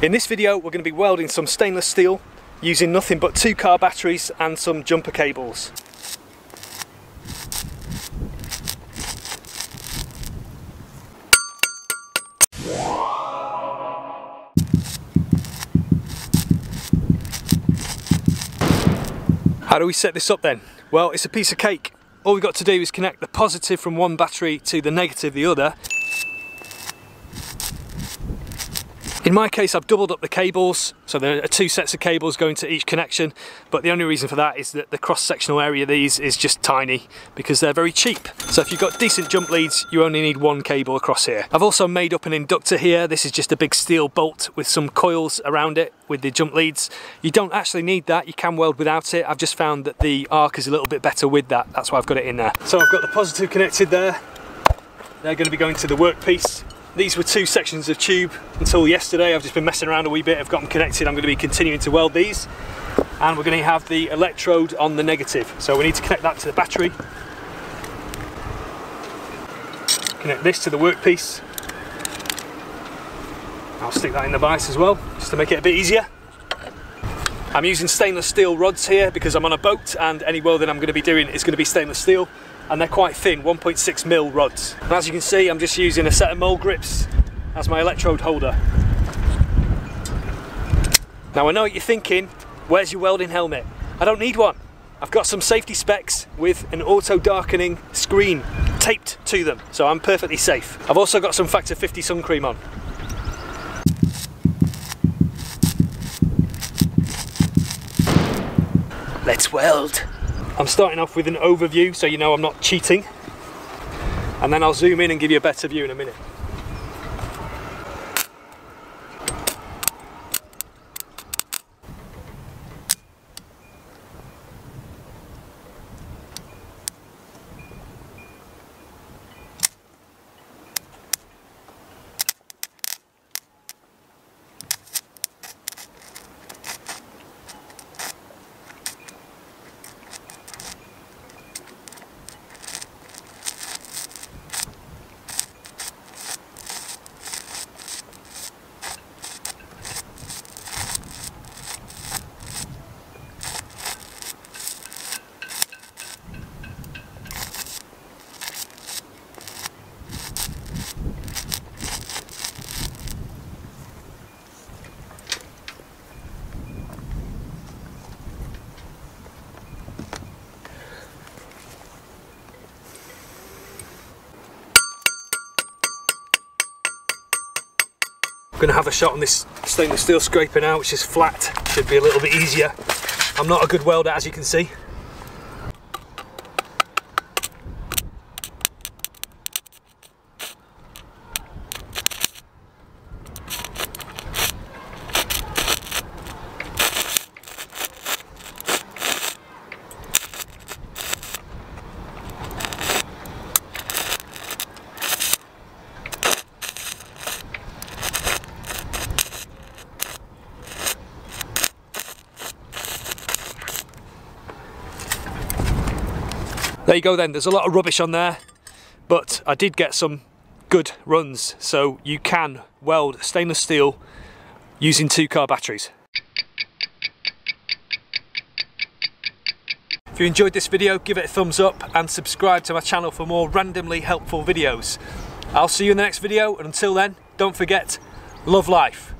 In this video we're going to be welding some stainless steel using nothing but two car batteries and some jumper cables. How do we set this up then? Well, it's a piece of cake. All we've got to do is connect the positive from one battery to the negative the other In my case, I've doubled up the cables, so there are two sets of cables going to each connection, but the only reason for that is that the cross-sectional area of these is just tiny because they're very cheap. So if you've got decent jump leads, you only need one cable across here. I've also made up an inductor here. This is just a big steel bolt with some coils around it with the jump leads. You don't actually need that, you can weld without it. I've just found that the arc is a little bit better with that. That's why I've got it in there. So I've got the positive connected there. They're going to be going to the workpiece these were two sections of tube until yesterday. I've just been messing around a wee bit. I've got them connected. I'm going to be continuing to weld these. And we're going to have the electrode on the negative. So we need to connect that to the battery. Connect this to the workpiece. I'll stick that in the vise as well, just to make it a bit easier. I'm using stainless steel rods here because I'm on a boat and any welding I'm going to be doing is going to be stainless steel and they're quite thin, 1.6 mil rods. And as you can see, I'm just using a set of mole grips as my electrode holder. Now I know what you're thinking, where's your welding helmet? I don't need one. I've got some safety specs with an auto darkening screen taped to them, so I'm perfectly safe. I've also got some factor 50 sun cream on. Let's weld. I'm starting off with an overview so you know I'm not cheating and then I'll zoom in and give you a better view in a minute. To have a shot on this stainless steel scraping out, which is flat. Should be a little bit easier. I'm not a good welder, as you can see. There you go then, there's a lot of rubbish on there, but I did get some good runs, so you can weld stainless steel using two car batteries. If you enjoyed this video, give it a thumbs up and subscribe to my channel for more randomly helpful videos. I'll see you in the next video, and until then, don't forget, love life.